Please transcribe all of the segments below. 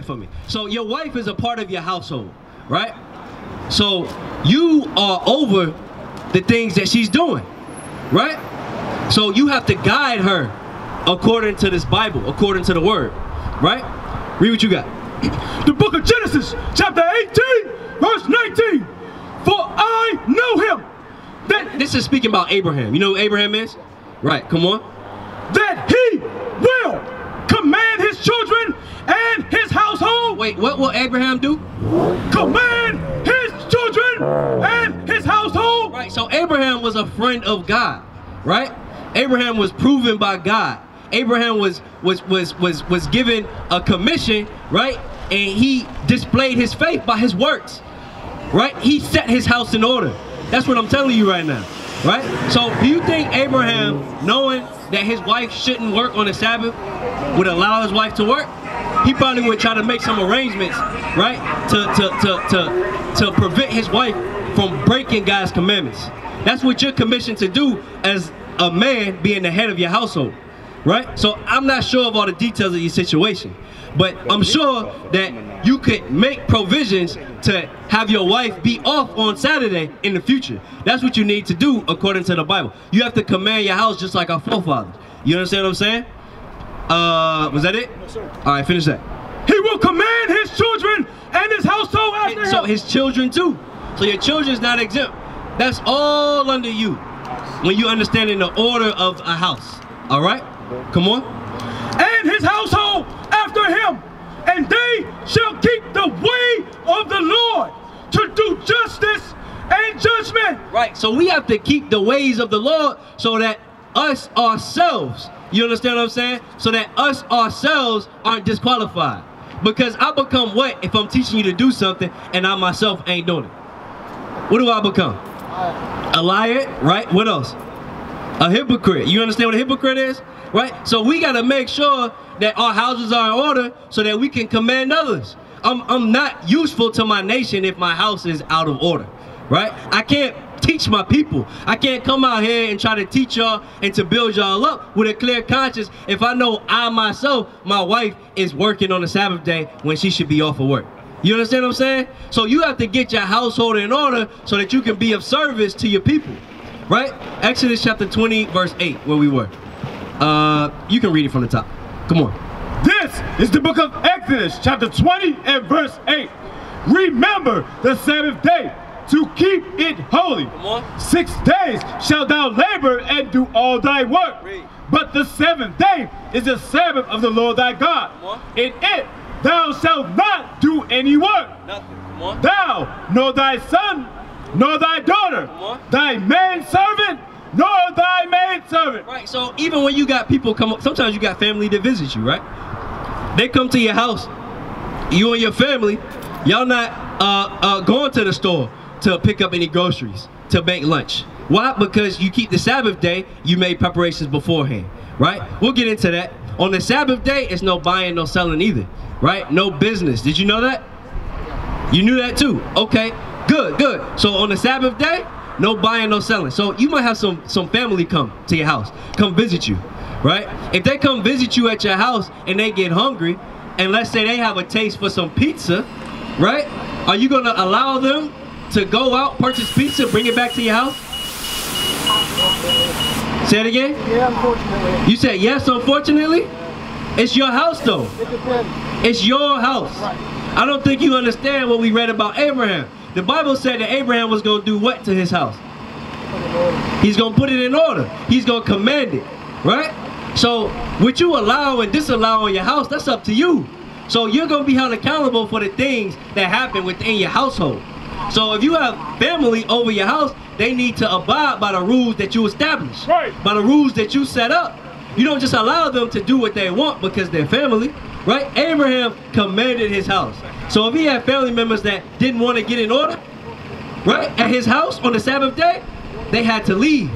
that for me. So your wife is a part of your household, right? So you are over the things that she's doing, right? So you have to guide her according to this Bible, according to the word, right? Read what you got. The book of Genesis, chapter 18, verse 19. For I know him that, This is speaking about Abraham. You know who Abraham is? Right, come on. that he will command children and his household. Wait, what will Abraham do? Command his children and his household. Right, so Abraham was a friend of God, right? Abraham was proven by God. Abraham was was was was was given a commission, right? And he displayed his faith by his works. Right? He set his house in order. That's what I'm telling you right now. Right? So do you think Abraham, knowing that his wife shouldn't work on the Sabbath, would allow his wife to work? He probably would try to make some arrangements, right? To to to to, to prevent his wife from breaking God's commandments. That's what you're commissioned to do as a man being the head of your household. Right? So I'm not sure of all the details of your situation. But I'm sure that you could make provisions to have your wife be off on Saturday in the future. That's what you need to do according to the Bible. You have to command your house just like our forefathers. You understand what I'm saying? Uh, was that it? All right, finish that. He will command his children and his household after So him. his children too. So your children's not exempt. That's all under you. When you understand in the order of a house. All right? Come on. and his household him, and they shall keep the way of the Lord to do justice and judgment. Right. So we have to keep the ways of the Lord so that us ourselves, you understand what I'm saying? So that us ourselves aren't disqualified. Because I become what if I'm teaching you to do something and I myself ain't doing it? What do I become? A liar, right? What else? A hypocrite. You understand what a hypocrite is? Right? So we got to make sure that our houses are in order so that we can command others. I'm, I'm not useful to my nation if my house is out of order. Right? I can't teach my people. I can't come out here and try to teach y'all and to build y'all up with a clear conscience if I know I myself, my wife, is working on the Sabbath day when she should be off of work. You understand what I'm saying? So you have to get your household in order so that you can be of service to your people. Right? Exodus chapter 20, verse 8, where we were. Uh, you can read it from the top. Come on. This is the book of Exodus, chapter 20 and verse 8. Remember the Sabbath day to keep it holy. on. Six days shalt thou labor and do all thy work. Read. But the seventh day is the Sabbath of the Lord thy God. Come on. In it thou shalt not do any work. Nothing. Come on. Thou, nor thy son, nor thy daughter, thy manservant, nor thy maidservant. Right. So even when you got people come up, sometimes you got family that visit you, right? They come to your house. You and your family, y'all not uh, uh, going to the store to pick up any groceries to make lunch. Why? Because you keep the Sabbath day. You made preparations beforehand, right? We'll get into that. On the Sabbath day, it's no buying, no selling either, right? No business. Did you know that? You knew that too. Okay, good, good. So on the Sabbath day, no buying, no selling. So you might have some some family come to your house, come visit you, right? If they come visit you at your house and they get hungry, and let's say they have a taste for some pizza, right? Are you gonna allow them to go out, purchase pizza, bring it back to your house? Say it again. Yeah, unfortunately. You said yes, unfortunately? It's your house though. It depends. It's your house. I don't think you understand what we read about Abraham. The Bible said that Abraham was going to do what to his house? He's going to put it in order. He's going to command it, right? So what you allow and disallow in your house, that's up to you. So you're going to be held accountable for the things that happen within your household. So if you have family over your house, they need to abide by the rules that you establish. Right. By the rules that you set up. You don't just allow them to do what they want because they're family, right? Abraham commanded his house. So if he had family members that didn't want to get in order, right, at his house on the Sabbath day, they had to leave.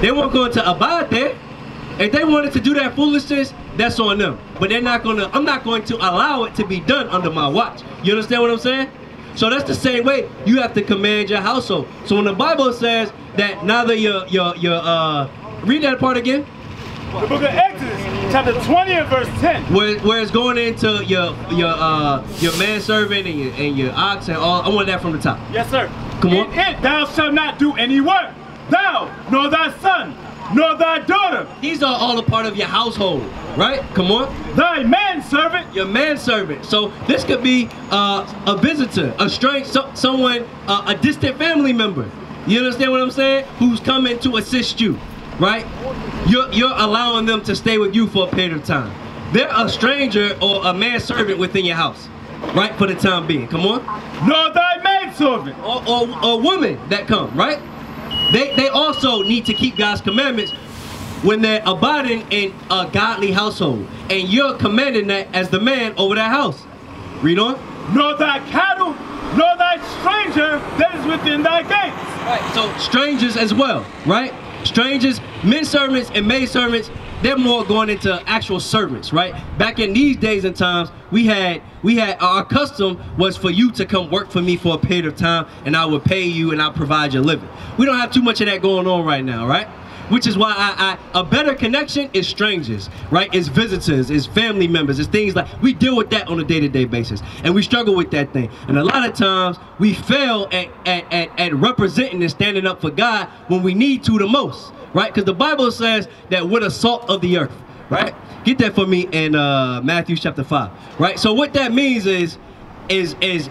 They weren't going to abide there. If they wanted to do that foolishness, that's on them. But they're not gonna, I'm not going to allow it to be done under my watch. You understand what I'm saying? So that's the same way you have to command your household. So when the Bible says that neither your your your uh read that part again. The book of Exodus, chapter 20 and verse 10. Where, where it's going into your your uh your manservant and your and your ox and all. I want that from the top. Yes, sir. Come on. In it thou shalt not do any work. Thou, nor thy son, nor thy daughter, These are all a part of your household, right? Come on. thy manservant, Your manservant. So this could be uh, a visitor, a strange, so, someone, uh, a distant family member. You understand what I'm saying? Who's coming to assist you, right? You're you're allowing them to stay with you for a period of time. They're a stranger or a manservant within your house, right? For the time being. Come on. nor thy maidservant, or, or, or women that come, right? They, they also need to keep God's commandments when they're abiding in a godly household. And you're commanding that as the man over that house. Read on. nor thy cattle, nor thy stranger that is within thy gates. Right. So strangers as well, right? Strangers, men servants and maid servants, they're more going into actual servants, right? Back in these days and times, we had we had our custom was for you to come work for me for a period of time and I would pay you and I'll provide your living. We don't have too much of that going on right now, right? Which is why I, I a better connection is strangers, right? It's visitors, it's family members, it's things like we deal with that on a day-to-day basis. And we struggle with that thing. And a lot of times we fail at at, at, at representing and standing up for God when we need to the most, right? Because the Bible says that we're the salt of the earth, right? Get that for me in uh, Matthew chapter 5, right? So what that means is is is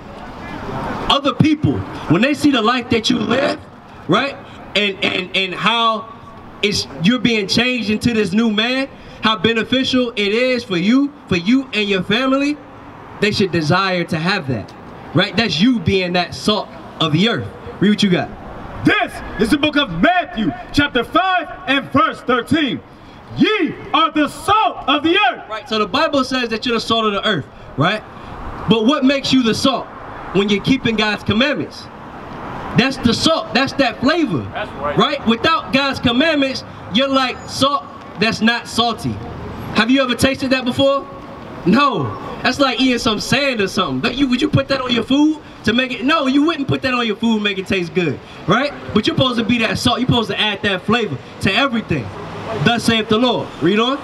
other people when they see the life that you live right and and and how it's you're being changed into this new man. How beneficial it is for you for you and your family. They should desire to have that right? That's you being that salt of the earth. Read what you got. This is the book of Matthew, chapter 5 and verse 13. Ye are the salt of the earth. right so the bible says that you're the salt of the earth right? But what makes you the salt when you're keeping god's commandments That's the salt. That's that flavor. That's right. Right? Without God's commandments, you're like salt that's not salty. Have you ever tasted that before? No. That's like eating some sand or something. You, would you put that on your food to make it? No, you wouldn't put that on your food and make it taste good. Right? But you're supposed to be that salt. You're supposed to add that flavor to everything. Thus saith the Lord. Read on.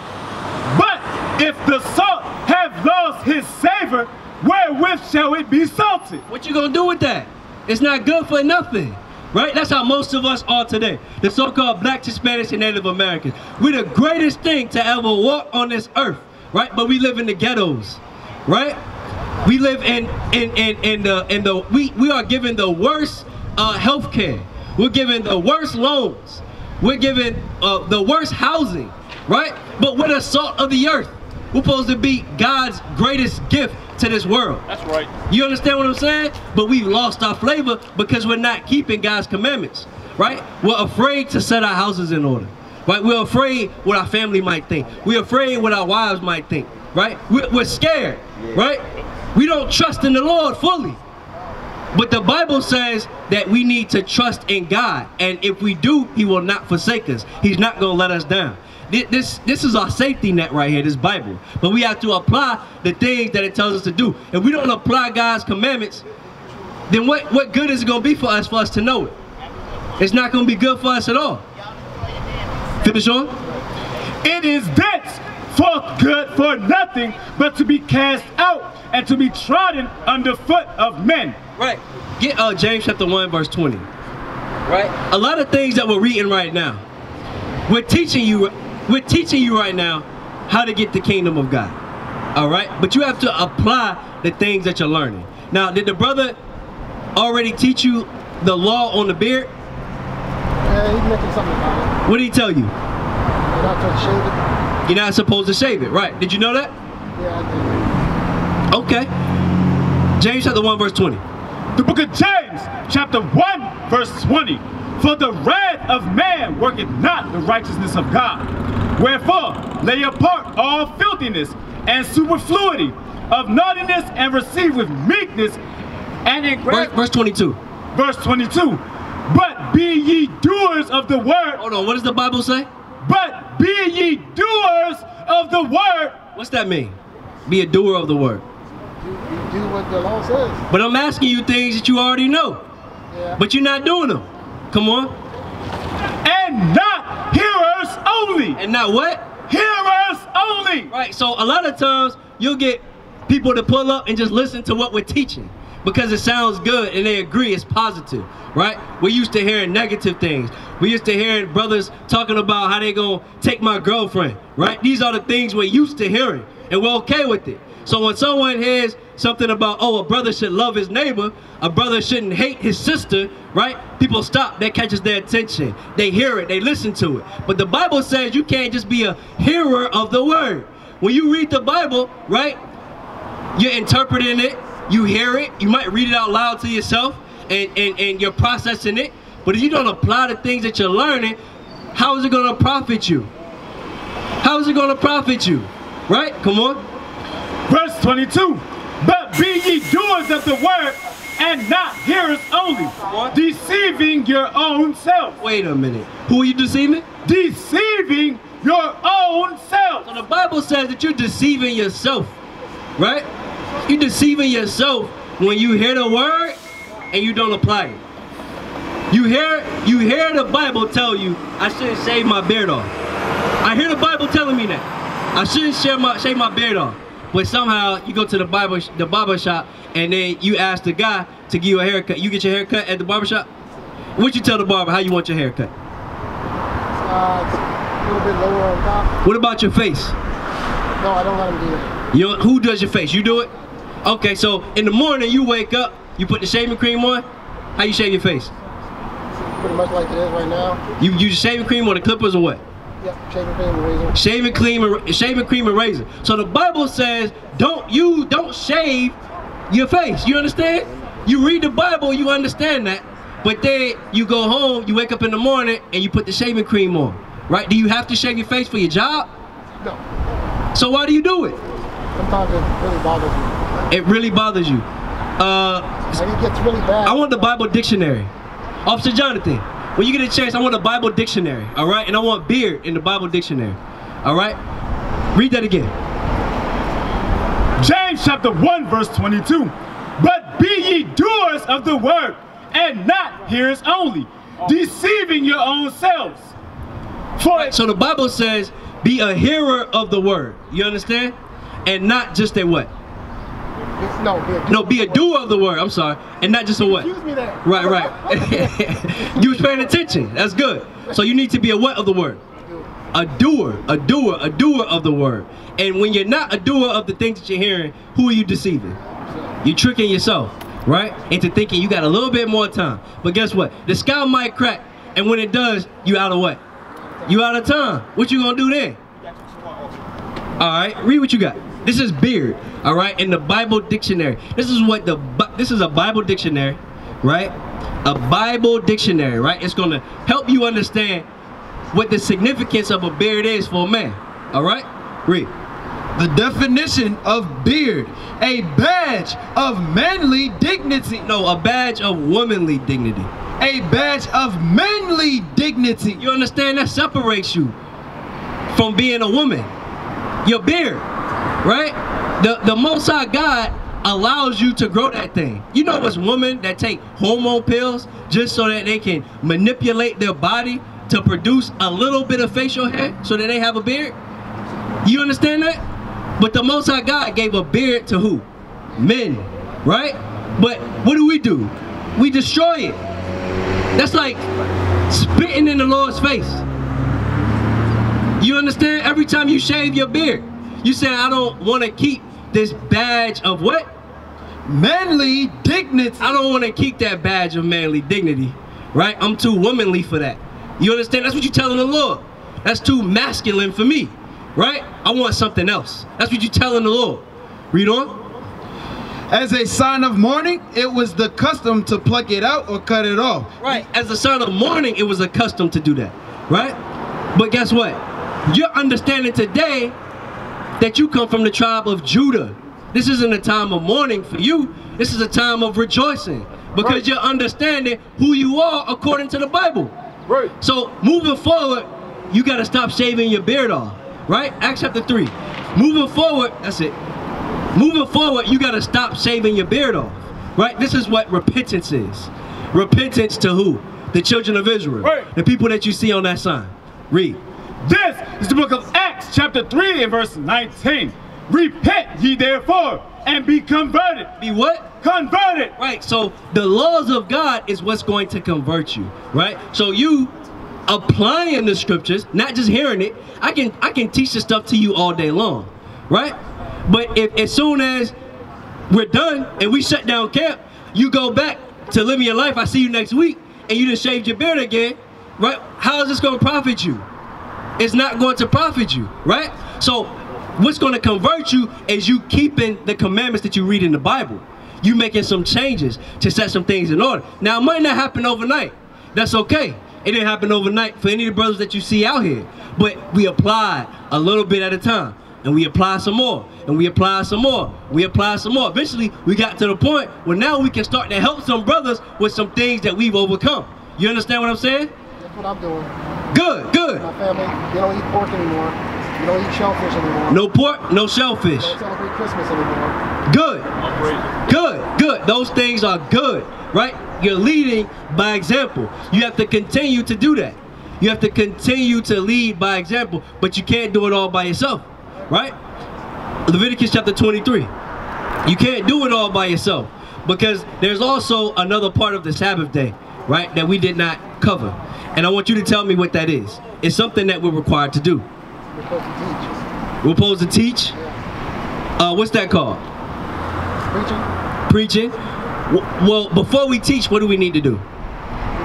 But if the salt have lost his savor, wherewith shall it be salted? What you gonna do with that? It's not good for nothing. Right? That's how most of us are today. The so-called black, Hispanics, and Native Americans. We're the greatest thing to ever walk on this earth. Right? But we live in the ghettos. Right? We live in in in, in the in the we, we are given the worst uh, health care. We're given the worst loans. We're given uh, the worst housing. Right? But we're the salt of the earth. We're supposed to be God's greatest gift to this world. That's right. You understand what I'm saying? But we've lost our flavor because we're not keeping God's commandments, right? We're afraid to set our houses in order, right? We're afraid what our family might think. We're afraid what our wives might think, right? We're, we're scared, right? We don't trust in the Lord fully. But the Bible says that we need to trust in God. And if we do, he will not forsake us. He's not going to let us down. Thi- This, this is our safety net right here, this Bible. But we have to apply the things that it tells us to do. If we don't apply God's commandments, then what, what good is it going to be for us for us to know it? It's not going to be good for us at all. Finish on. It is thenceforth good for nothing but to be cast out and to be trodden underfoot of men. Right. Get uh, James chapter 1, verse 20. Right? A lot of things that we're reading right now. We're teaching you we're teaching you right now how to get the kingdom of God. Alright? But you have to apply the things that you're learning. Now, did the brother already teach you the law on the beard? Yeah, he mentioned something about it. What did he tell you? You're not supposed to shave it. You're not supposed to shave it, right? Did you know that? Yeah, I did. Okay. James chapter 1, verse 20. The book of James, chapter 1, verse 20. For the wrath of man worketh not the righteousness of God. Wherefore, lay apart all filthiness and superfluity of naughtiness and receive with meekness and in Verse, verse 22. verse 22. But be ye doers of the word, Hold on, what does the Bible say? but be ye doers of the word. What's that mean? Be a doer of the word. do. You, you do what the law says. But I'm asking you things that you already know, Yeah. but you're not doing them. Come on. and not hearers only. And not what? Hearers only. Right. So a lot of times you'll get people to pull up and just listen to what we're teaching because it sounds good and they agree it's positive. Right? We used to hearing negative things. We used to hearing brothers talking about how they gonna take my girlfriend. Right? These are the things we're used to hearing, and we're okay with it. So when someone hears something about, oh, a brother should love his neighbor, a brother shouldn't hate his sister, right? People stop, that catches their attention. They hear it, they listen to it. But the Bible says you can't just be a hearer of the word. When you read the Bible, right, you're interpreting it, you hear it, you might read it out loud to yourself, and, and, and you're processing it. But if you don't apply the things that you're learning, how is it gonna profit you? How is it gonna profit you? Right? Come on. Verse 22. But be ye doers of the word and not hearers only, deceiving your own self. Wait a minute. Who are you deceiving? Deceiving your own self. So the Bible says that you're deceiving yourself, right? You're deceiving yourself when you hear the word and you don't apply it. You hear you hear the Bible tell you I shouldn't shave my beard off. I hear the Bible telling me that. I shouldn't shave my shave my beard off. But somehow you go to the barber the barber shop and then you ask the guy to give you a haircut. You get your haircut at the barber shop. What you tell the barber how you want your haircut? Uh, a little bit lower on top. What about your face? No, I don't let him do that. You who does your face? You do it? Okay, so in the morning you wake up, you put the shaving cream on. How you shave your face? Pretty much like it is right now. You use the shaving cream on the clippers or what? Yep, shaving cream and razor. Shaving cream and shaving cream and razor. So the Bible says don't you don't shave your face. You understand? You read the Bible, you understand that. But then you go home, you wake up in the morning and you put the shaving cream on. Right? Do you have to shave your face for your job? No. So why do you do it? Sometimes it really bothers me. It really bothers you. Uh, And it gets really bad. I want the Bible dictionary. Officer Jonathan, when you get a chance, I want a Bible dictionary, all right? And I want beard in the Bible dictionary, all right? Read that again. James chapter 1 verse 22. But be ye doers of the word and not hearers only, deceiving your own selves. For So the Bible says, be a hearer of the word. You understand? And not just a what? No, be a doer. No, be a doer of the word. I'm sorry. And not just a what? Excuse me there. Right, right. you was paying attention. That's good. So you need to be a what of the word? A doer, a doer, a doer of the word. And when you're not a doer of the things that you're hearing, who are you deceiving? You're tricking yourself, right? Into thinking you got a little bit more time. But guess what? The sky might crack, and when it does, you out of what? You out of time. What you gonna do then? All right, read what you got. This is beard, all right, in the Bible dictionary. This is what the this is a Bible dictionary, right? A Bible dictionary, right? It's gonna help you understand what the significance of a beard is for a man. All right, read. The definition of beard, a badge of manly dignity. No, a badge of womanly dignity. A badge of manly dignity. You understand that separates you from being a woman. Your beard, right? The the Most High God allows you to grow that thing. You know, it's women that take hormone pills just so that they can manipulate their body to produce a little bit of facial hair so that they have a beard. You understand that? But the Most High God gave a beard to who? Men, right? But what do we do? We destroy it. That's like spitting in the Lord's face. You understand? Every time you shave your beard, you say, I don't want to keep this badge of what? Manly dignity. I don't want to keep that badge of manly dignity, right? I'm too womanly for that. You understand? That's what you're telling the Lord. That's too masculine for me, right? I want something else. That's what you're telling the Lord. Read on. As a sign of mourning, it was the custom to pluck it out or cut it off. Right. As a sign of mourning, it was a custom to do that, right? But guess what? You're understanding today that you come from the tribe of Judah. This isn't a time of mourning for you. This is a time of rejoicing because Right. you're understanding who you are according to the Bible. Right. So moving forward, you got to stop shaving your beard off, right? Acts chapter 3. Moving forward, that's it. Moving forward, you got to stop shaving your beard off, right? This is what repentance is. Repentance to who? The children of Israel. Right. The people that you see on that sign. Read. This is the book of Acts, chapter 3, and verse 19. Repent ye therefore and be converted. Be what? Converted. Right. So the laws of God is what's going to convert you. Right. So you applying the scriptures, not just hearing it. I can I can teach this stuff to you all day long. Right. But if as soon as we're done and we shut down camp, you go back to living your life. I see you next week, and you just shaved your beard again. Right. How is this going to profit you? It's not going to profit you. Right. So what's going to convert you is you keeping the commandments that you read in the Bible. You making some changes to set some things in order. Now, it might not happen overnight. That's okay. It didn't happen overnight for any of the brothers that you see out here. But we apply a little bit at a time. And we apply some more. And we apply some more. We apply some more. Eventually, we got to the point where now we can start to help some brothers with some things that we've overcome. You understand what I'm saying? That's what I'm doing. Good, good. My family, they don't eat pork anymore. We don't eat shellfish anymore. No pork, no shellfish. Don't celebrate Christmas anymore. Good. Good, good. Those things are good, right? You're leading by example. You have to continue to do that. You have to continue to lead by example, but you can't do it all by yourself, right? Leviticus chapter 23. You can't do it all by yourself because there's also another part of the Sabbath day, right, that we did not cover. And I want you to tell me what that is. It's something that we're required to do. We're supposed to teach. We're supposed to teach. Uh, what's that called? Preaching, preaching. Well, before we teach, what do we need to do?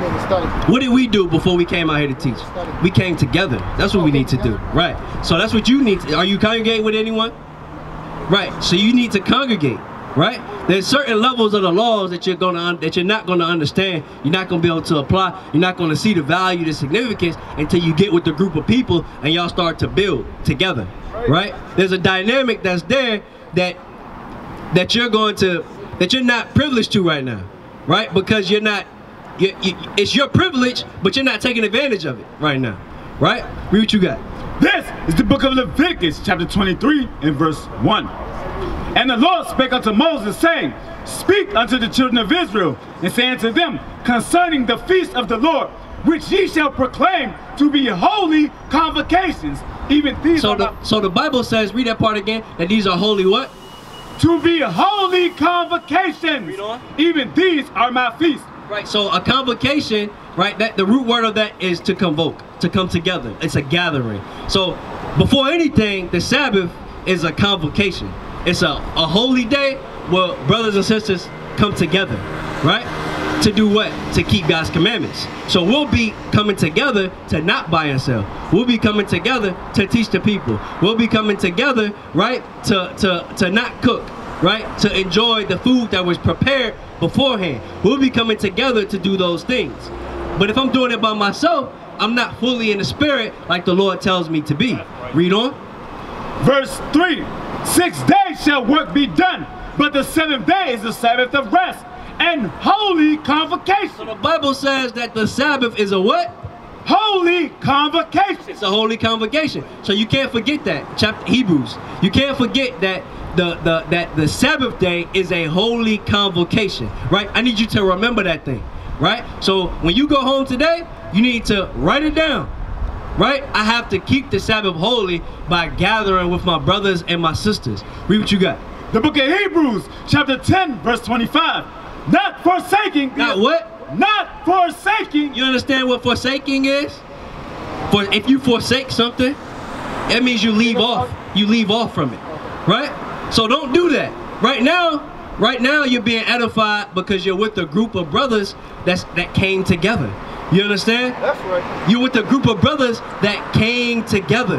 we need to study. What did we do before we came out here to teach? We came together. That's what we need to do. Right. So that's what you need. To, are you congregating with anyone? Right. So you need to congregate. Right. There's certain levels of the laws that you're gonna that you're not gonna understand. You're not gonna be able to apply. You're not gonna see the value, the significance until you get with the group of people and y'all start to build together. Right. There's a dynamic that's there that that you're going to that you're not privileged to right now, right? Because you're not. You, you, it's your privilege, but you're not taking advantage of it right now, right? Read what you got. This is the book of Leviticus, chapter 23, and verse 1. And the Lord spake unto Moses, saying, Speak unto the children of Israel, and say unto them concerning the feast of the Lord, which ye shall proclaim to be holy convocations. Even these So are the so the Bible says, read that part again, that these are holy what? to be holy convocations. Even these are my feasts. Right. So a convocation, right? That the root word of that is to convoke, to come together. It's a gathering. So before anything, the Sabbath is a convocation. It's a, a holy day where brothers and sisters come together, right? To do what? To keep God's commandments. So we'll be coming together to not buy and sell. We'll be coming together to teach the people. We'll be coming together, right? To to to not cook, right? To enjoy the food that was prepared beforehand. We'll be coming together to do those things. But if I'm doing it by myself, I'm not fully in the spirit like the Lord tells me to be. Read on. Verse 3 Six days shall work be done, but the seventh day is the Sabbath of rest and holy So convocation. the Bible says that the Sabbath is a what? Holy convocation. It's a holy convocation. So you can't forget that. Chapter Hebrews. You can't forget that the, the that the Sabbath day is a holy convocation. Right? I need you to remember that thing. Right? So when you go home today, you need to write it down. Right? I have to keep the Sabbath holy by gathering with my brothers and my sisters. Read what you got. The book of Hebrews, chapter 10, verse 25. Not forsaking. Not what? Not forsaking. You understand what forsaking is? For if you forsake something, that means you leave off. You leave off from it. Right? So don't do that. Right now, right now you're being edified because you're with a group of brothers that's that came together. You understand? That's right. You're with a group of brothers that came together.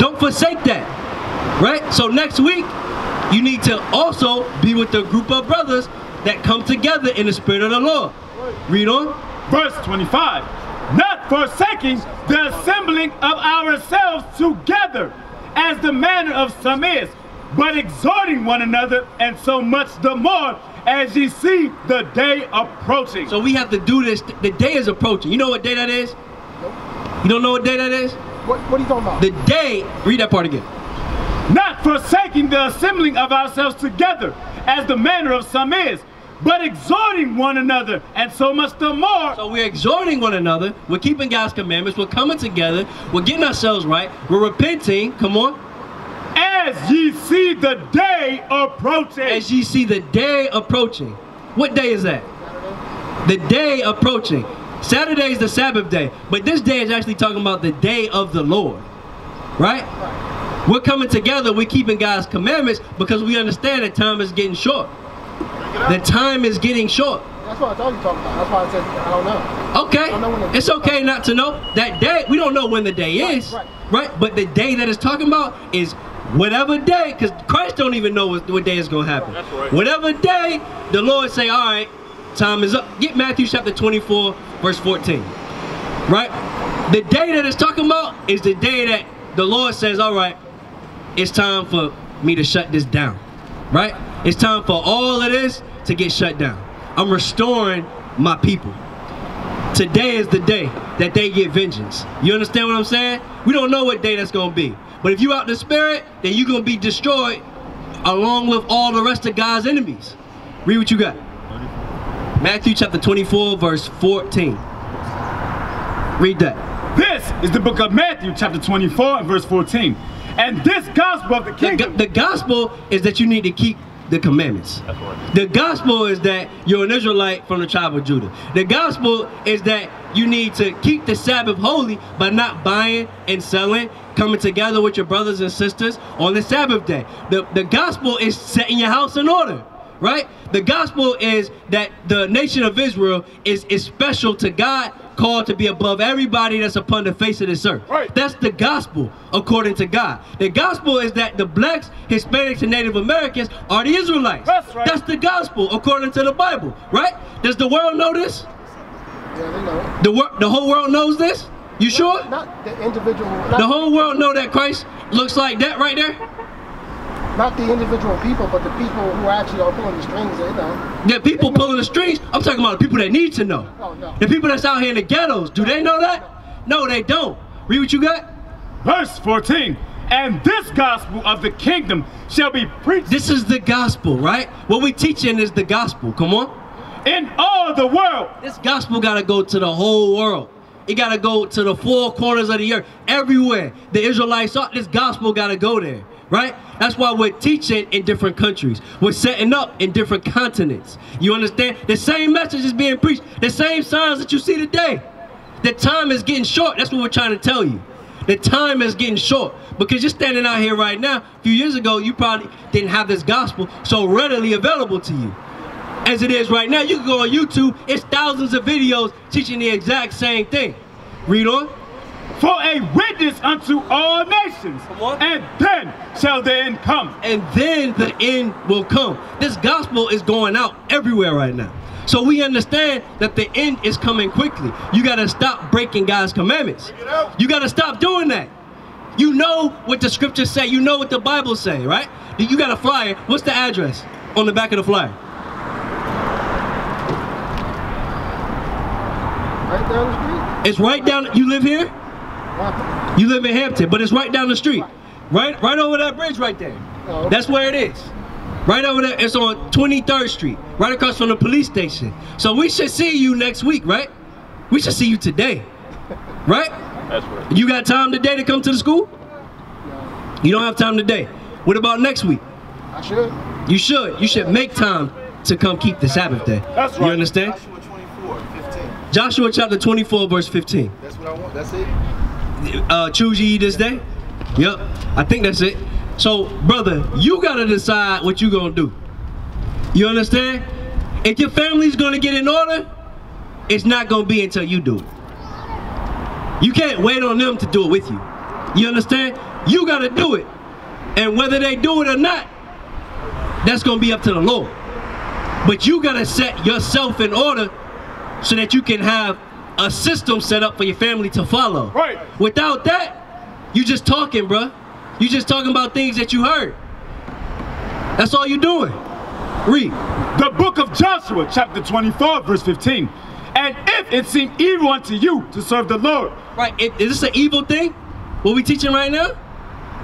Don't forsake that. Right? So next week, you need to also be with a group of brothers that come together in the spirit of the Lord. Read on. Verse 25. Not forsaking the assembling of ourselves together, as the manner of some is, but exhorting one another, and so much the more as ye see the day approaching. So we have to do this. The day is approaching. You know what day that is? You don't know what day that is? What, what are you talking about? The day, read that part again. not forsaking the assembling of ourselves together, as the manner of some is, but exhorting one another, and so much the more. So we're exhorting one another. We're keeping God's commandments. We're coming together. We're getting ourselves right. We're repenting. Come on. As ye see the day approaching. As ye see the day approaching. What day is that? The day approaching. Saturday is the Sabbath day, but this day is actually talking about the day of the Lord. Right? We're coming together, we're keeping God's commandments because we understand that time is getting short. The time is getting short. That's what I thought you talking about. That's why I said I don't know. Okay, don't know when the- it's okay not to know that day. We don't know when the day Right, is, right. right? But the day that it's talking about is whatever day, because Christ don't even know what, what day is going to happen. Right. Whatever day, the Lord say, all right, time is up. Get Matthew chapter 24, verse 14, right? The day that it's talking about is the day that the Lord says, all right, it's time for me to shut this down, right? It's time for all of this to get shut down. I'm restoring my people. Today is the day that they get vengeance. You understand what I'm saying? We don't know what day that's gonna be. But if you out the spirit, then you're gonna be destroyed along with all the rest of God's enemies. Read what you got. Matthew chapter 24, verse 14. Read that. This is the book of Matthew, chapter 24, and verse 14. And this gospel of the The, kingdom. the gospel is that you need to keep the commandments. The gospel is that you're an Israelite from the tribe of Judah. The gospel is that you need to keep the Sabbath holy by not buying and selling, coming together with your brothers and sisters on the Sabbath day. The, the gospel is setting your house in order, right? The gospel is that the nation of Israel is, is special to God, called to be above everybody that's upon the face of this earth. Right. That's the gospel according to God. The gospel is that the blacks, Hispanics, and Native Americans are the Israelites. That's right. That's the gospel according to the Bible, right? Does the world know this? Yeah, they know. The wor- the whole world knows this? You sure? Not the individual. Not, The whole world know that Christ looks like that right there? not the individual people, but the people who actually are pulling the strings. They know. The people pulling the strings. I'm talking about the people that need to know. Oh no. The people that's out here in the ghettos. Do they know that? No, they don't. Read what you got. Verse 14. And this gospel of the kingdom shall be preached This is the gospel, right? What we teaching is the gospel. Come on. In all the world. This gospel gotta go to the whole world. It gotta go to the four corners of the earth, everywhere. The Israelites are. This gospel gotta go there, right? That's why we're teaching in different countries. We're setting up in different continents. You understand? The same message is being preached. The same signs that you see today. The time is getting short. That's what we're trying to tell you. The time is getting short because you're standing out here right now. A few years ago, you probably didn't have this gospel so readily available to you as it is right now. You can go on YouTube, it's thousands of videos teaching the exact same thing. Read on. For a witness unto all nations. And then shall the end come. And then the end will come. This gospel is going out everywhere right now. So we understand that the end is coming quickly. You got to stop breaking God's commandments. You got to stop doing that. You know what the scriptures say. You know what the Bible say, right? You got a flyer. What's the address on the back of the flyer? Right down the street. It's right down. You live here? What? You live in Hampton, but it's right down the street. Right right over that bridge right there. Oh. That's where it is. Right over there. It's on 23rd Street, right across from the police station. So we should see you next week, right? We should see you today. Right? That's right. You got time today to come to the school? No. You don't have time today. What about next week? I should. You should. You should make time to come keep the Sabbath day. That's right. You right. understand? Joshua 24, 15. Joshua chapter 24, verse 15. That's what I want. That's it. uh, choose ye this day? Yep, I think that's it. So, brother, you gotta decide what you gonna do. You understand? If your family's gonna get in order, it's not gonna be until you do it. You can't wait on them to do it with you. You understand? You gotta do it. And whether they do it or not, that's gonna be up to the Lord. But you gotta set yourself in order so that you can have a system set up for your family to follow. Right. Without that, you just talking, bruh. You just talking about things that you heard. That's all you're doing. Read. The book of Joshua, chapter 24, verse 15. And if it seem evil unto you to serve the Lord, Right. Is, is this an evil thing? What we teaching right now?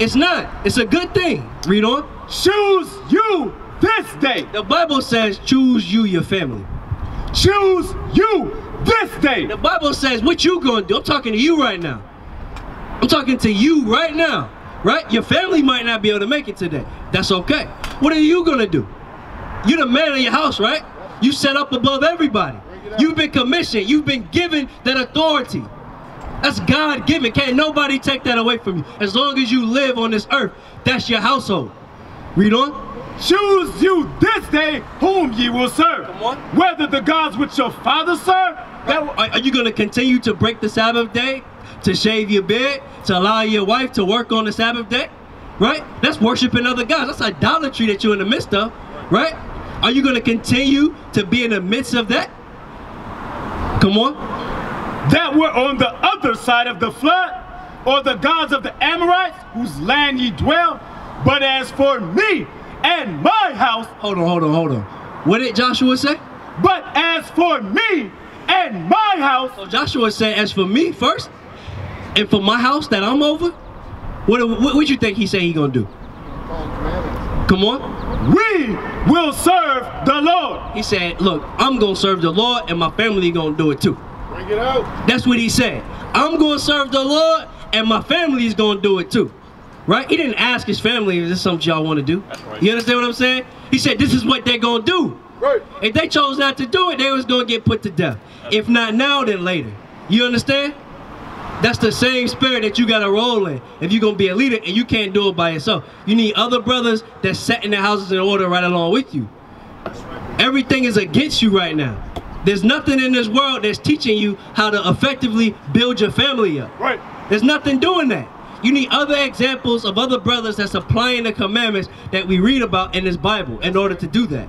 It's not. It's a good thing. Read on. choose you this day. The Bible says, choose you your family. Choose you this day. The Bible says, what you gonna do? I'm talking to you right now. I'm talking to you right now. Right? Your family might not be able to make it today. That's okay. What are you gonna do? You're the man of your house, right? You set up above everybody. You've been commissioned. You've been given that authority. That's God given. Can't nobody take that away from you. As long as you live on this earth, that's your household. Read on. Choose you this day whom ye will serve. Come on. Whether the gods which your father served, that Are, are you going to continue to break the Sabbath day, to shave your beard, to allow your wife to work on the Sabbath day? Right? That's worshiping other gods. That's idolatry that you're in the midst of. Right? Are you going to continue to be in the midst of that? Come on. that were on the other side of the flood, or the gods of the Amorites, whose land ye dwell. But as for me and my house, Hold on, hold on, hold on. What did Joshua say? but as for me and my house, So Joshua said, as for me first, and for my house that I'm over, what what, what you think he said he gonna do? Come on. we will serve the Lord. He said, look, I'm gonna serve the Lord and my family gonna do it too. Bring it out. That's what he said. I'm gonna serve the Lord and my family is gonna do it too. Right? He didn't ask his family, is this something y'all wanna do? You understand what I'm saying? He said, this is what they're gonna do. Right. If they chose not to do it, they was gonna get put to death. If not now, then later. You understand? That's the same spirit that you gotta roll in if you're gonna be a leader and you can't do it by yourself. You need other brothers that's setting their houses in order right along with you. Everything is against you right now. There's nothing in this world that's teaching you how to effectively build your family up. Right. There's nothing doing that. You need other examples of other brothers that's applying the commandments that we read about in this Bible in order to do that.